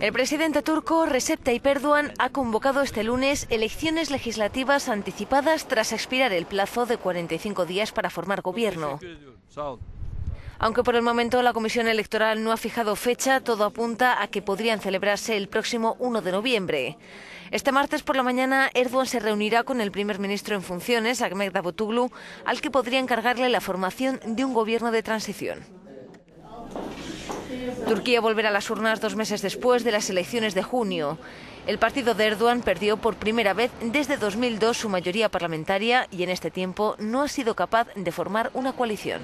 El presidente turco Recep Tayyip Erdogan ha convocado este lunes elecciones legislativas anticipadas tras expirar el plazo de 45 días para formar gobierno. Aunque por el momento la Comisión Electoral no ha fijado fecha, todo apunta a que podrían celebrarse el próximo 1 de noviembre. Este martes por la mañana, Erdogan se reunirá con el primer ministro en funciones, Ahmed Davutoglu, al que podría encargarle la formación de un gobierno de transición. Turquía volverá a las urnas dos meses después de las elecciones de junio. El partido de Erdogan perdió por primera vez desde 2002 su mayoría parlamentaria y en este tiempo no ha sido capaz de formar una coalición.